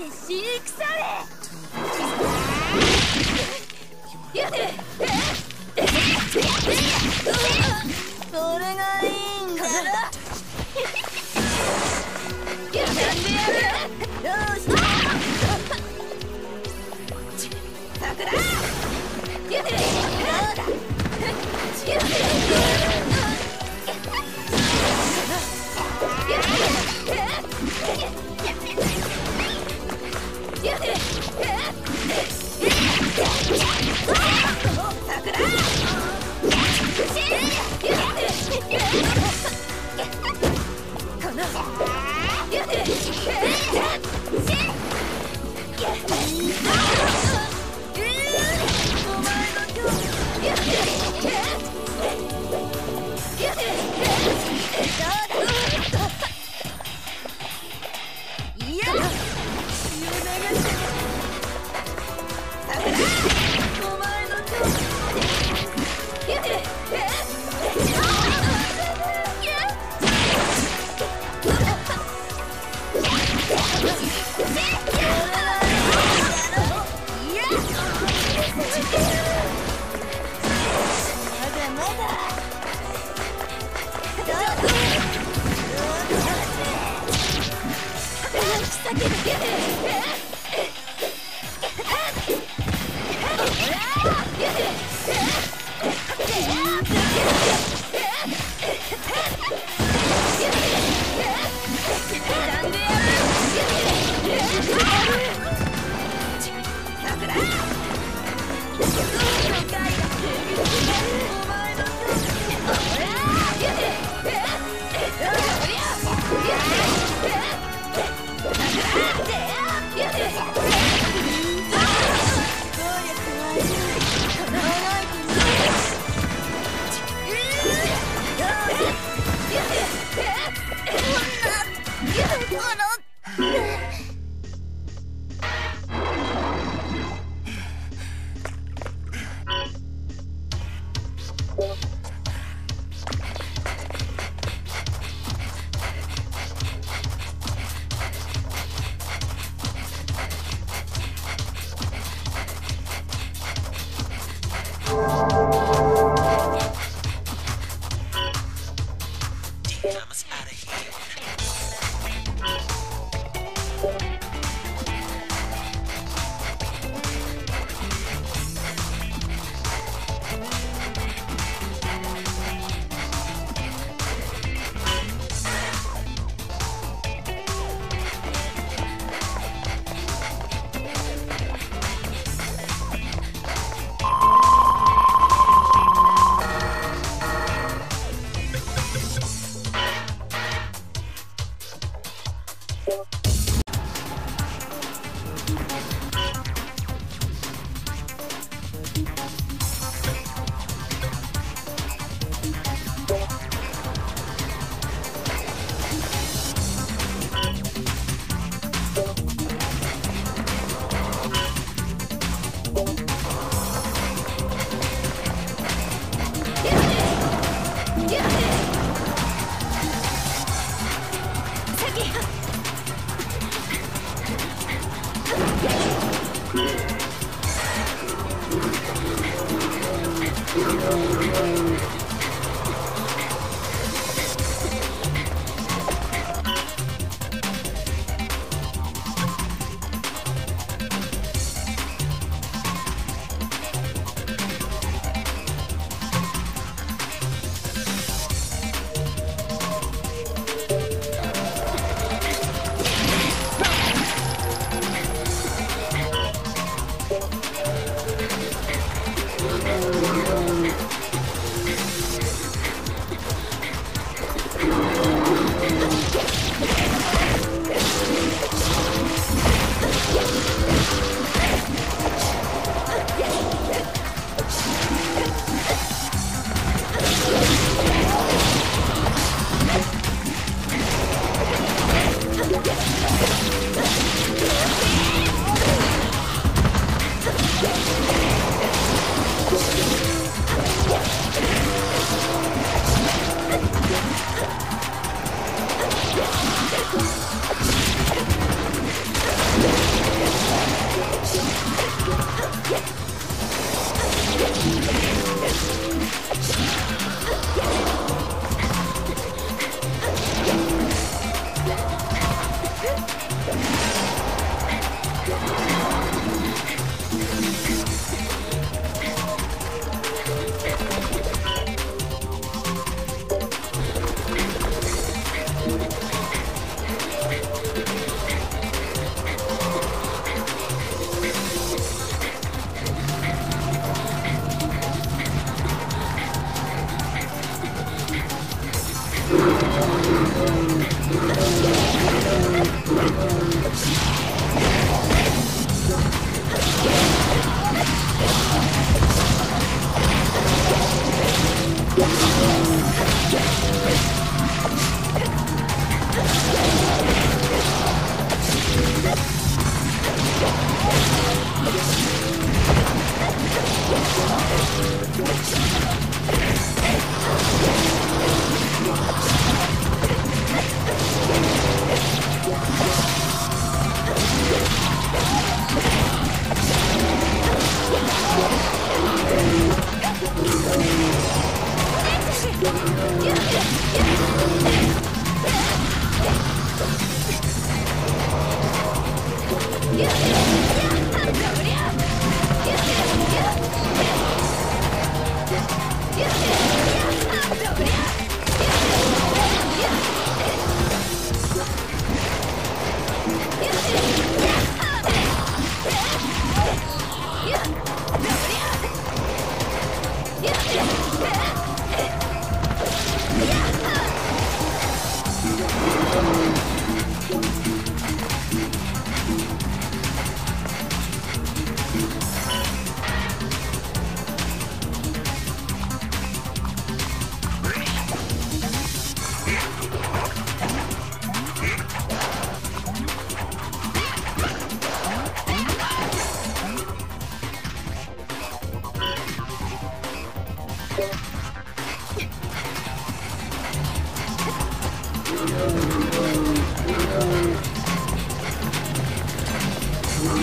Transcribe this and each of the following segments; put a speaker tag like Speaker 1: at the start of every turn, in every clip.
Speaker 1: って飼育さん Thank you. Yeah, yeah, yeah.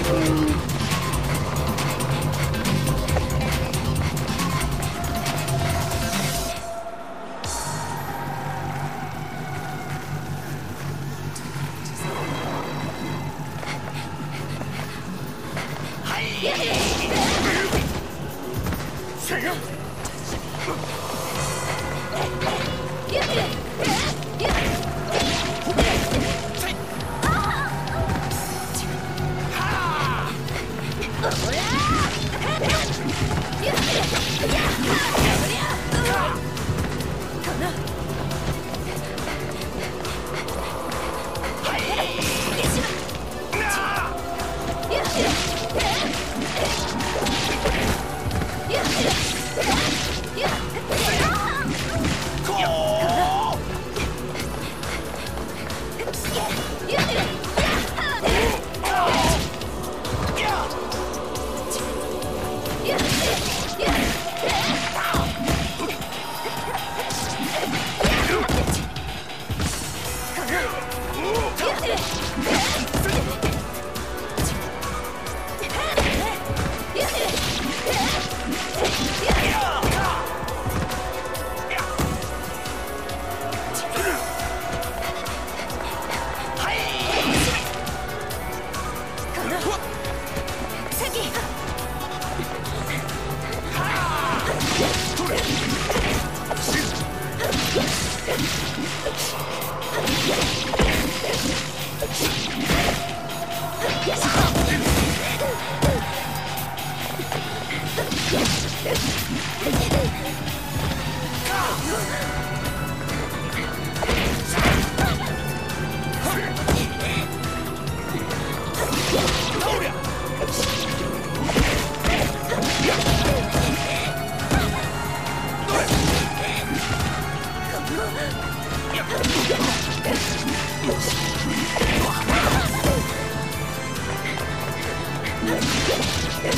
Speaker 1: Ooh. Yeah.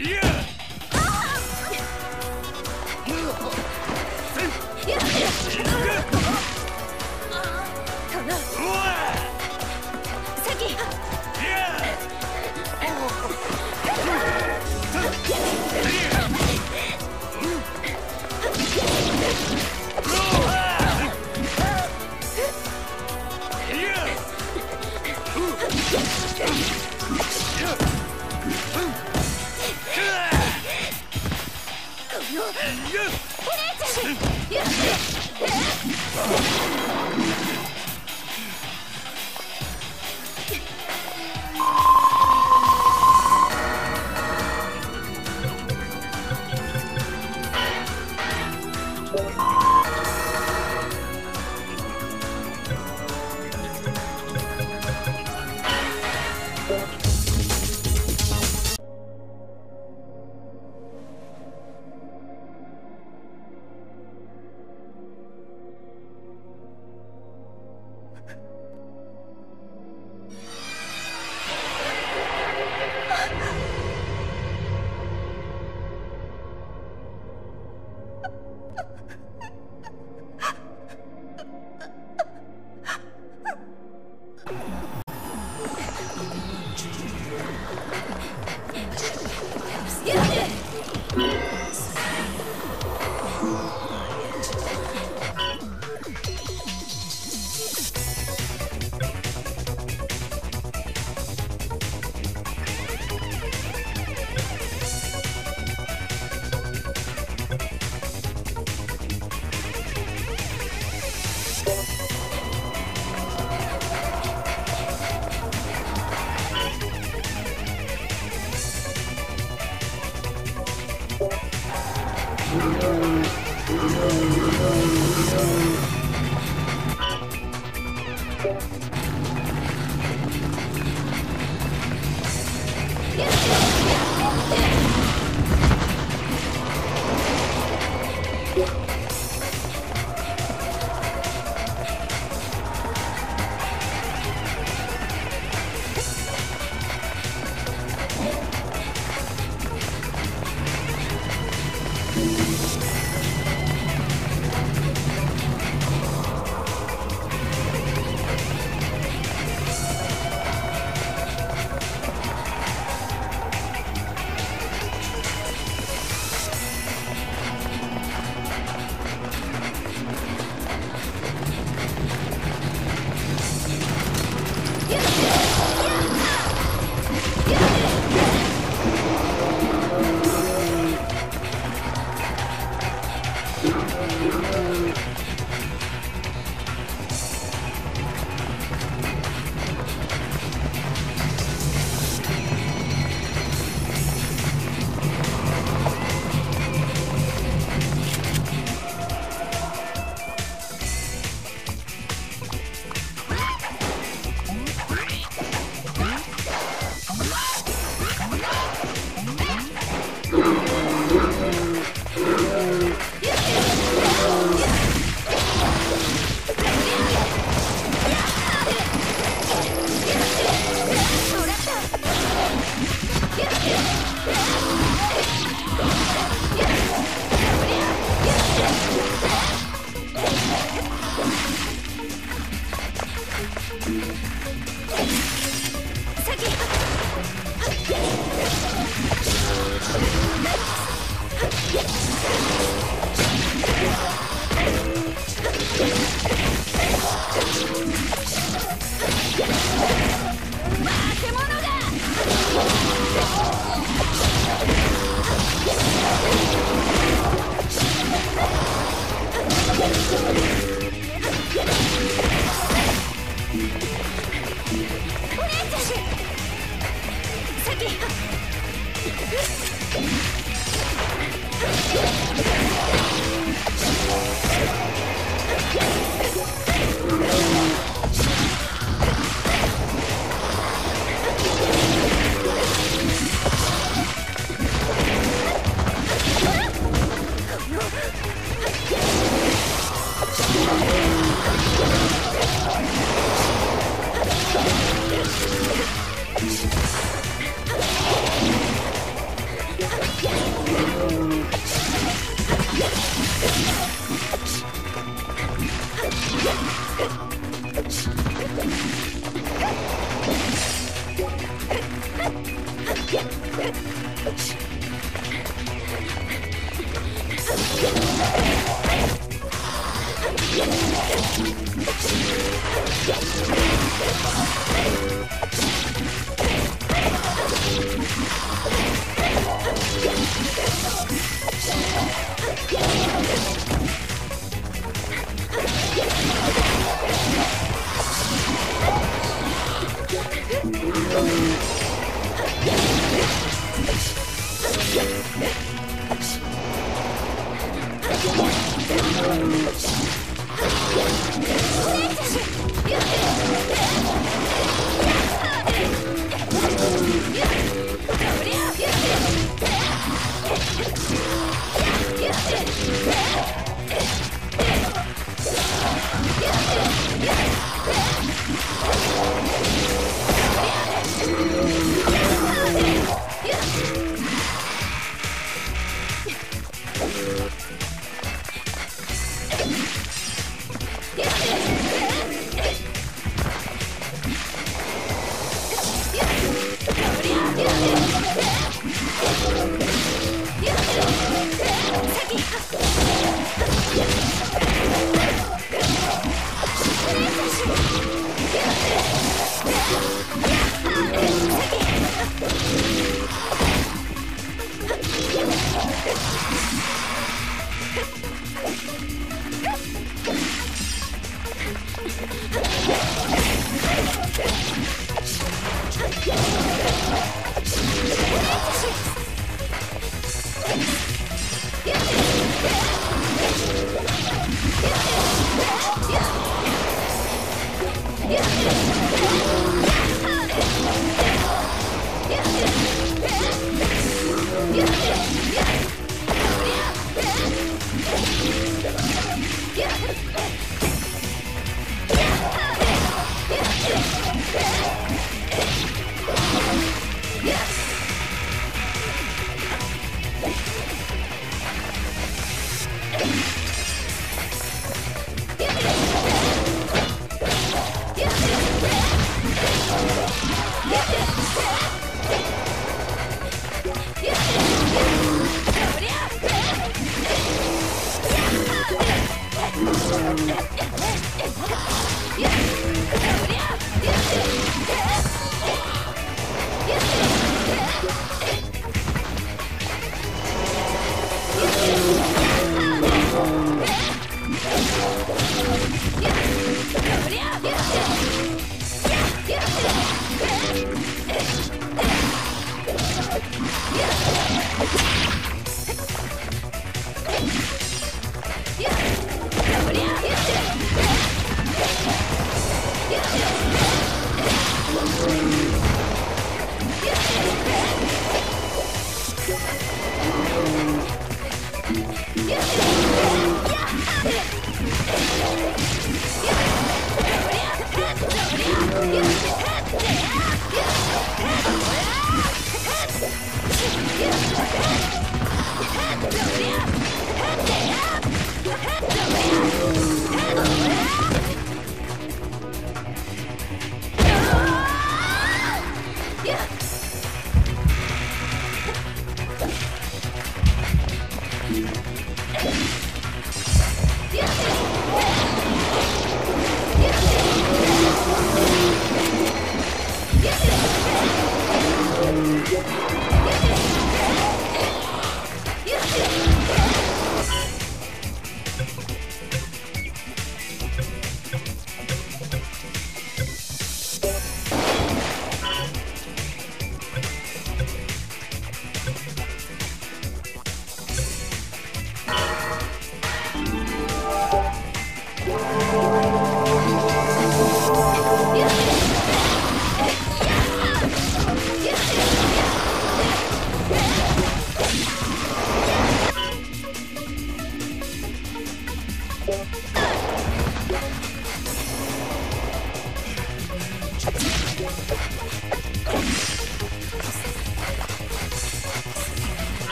Speaker 1: Yeah!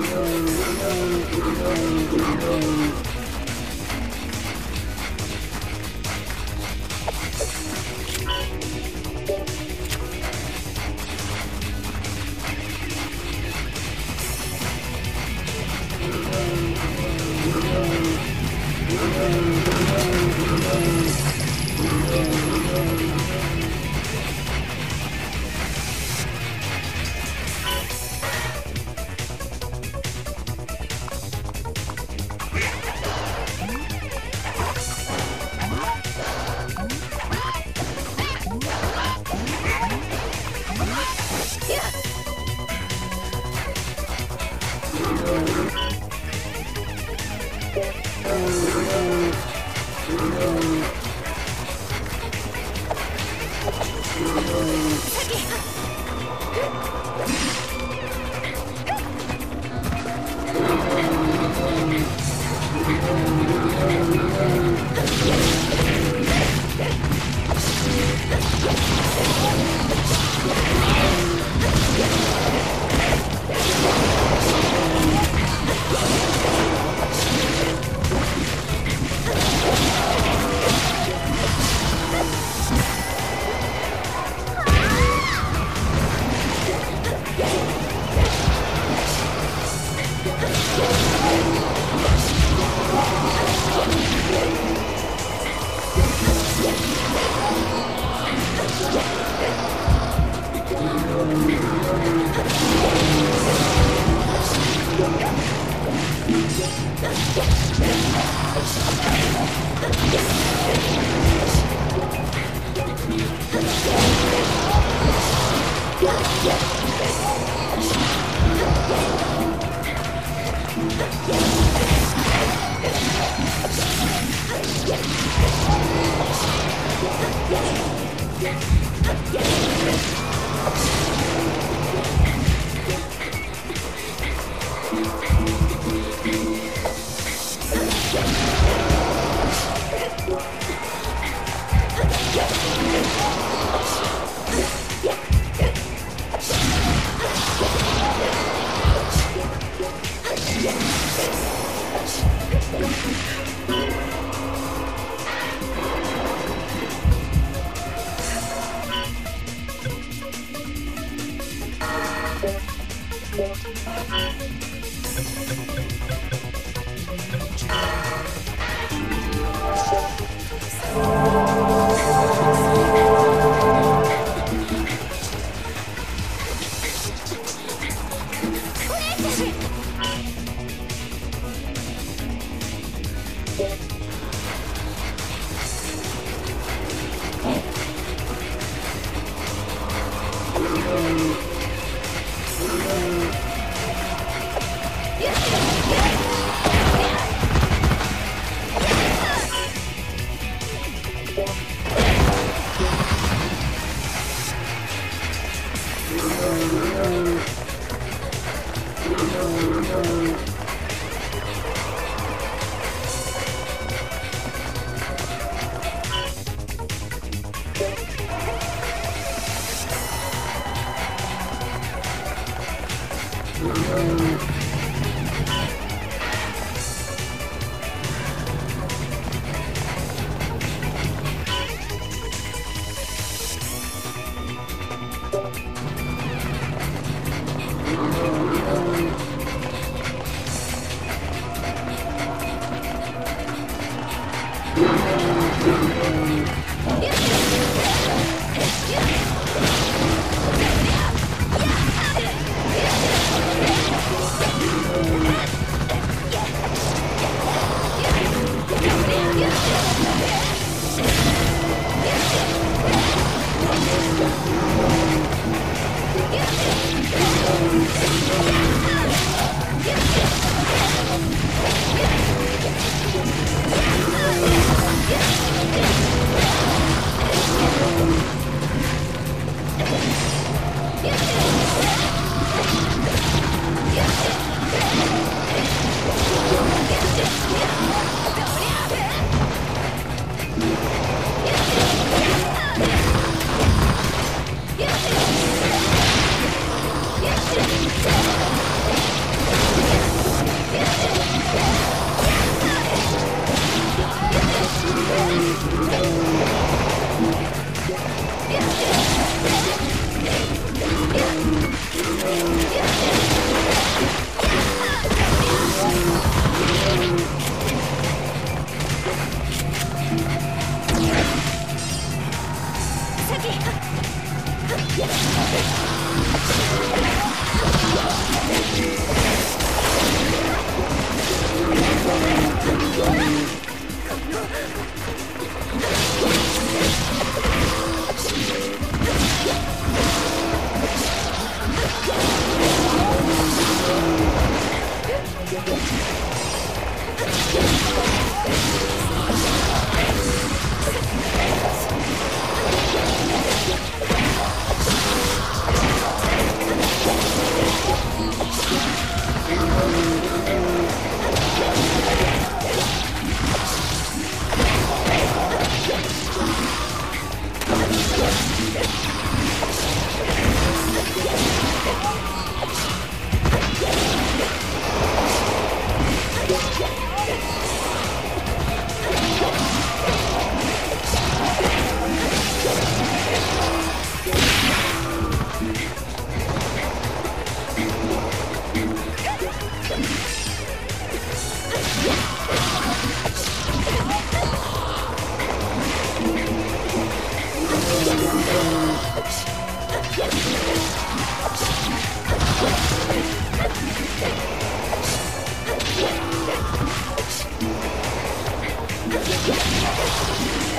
Speaker 1: Thank you.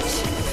Speaker 1: よし。